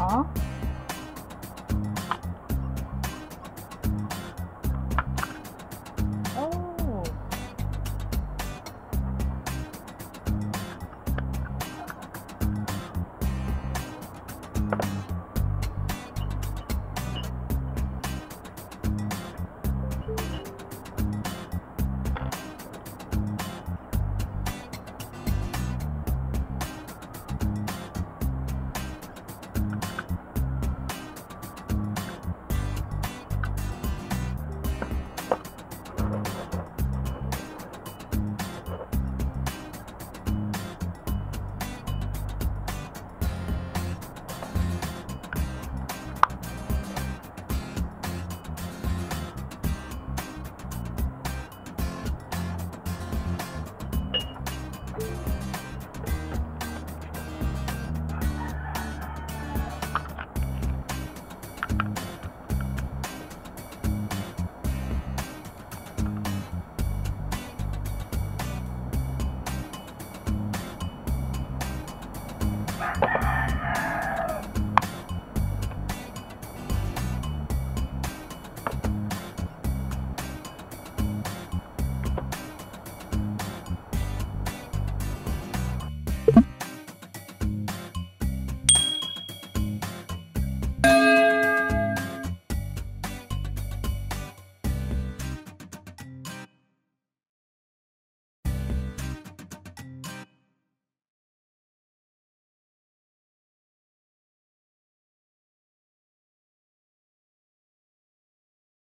好。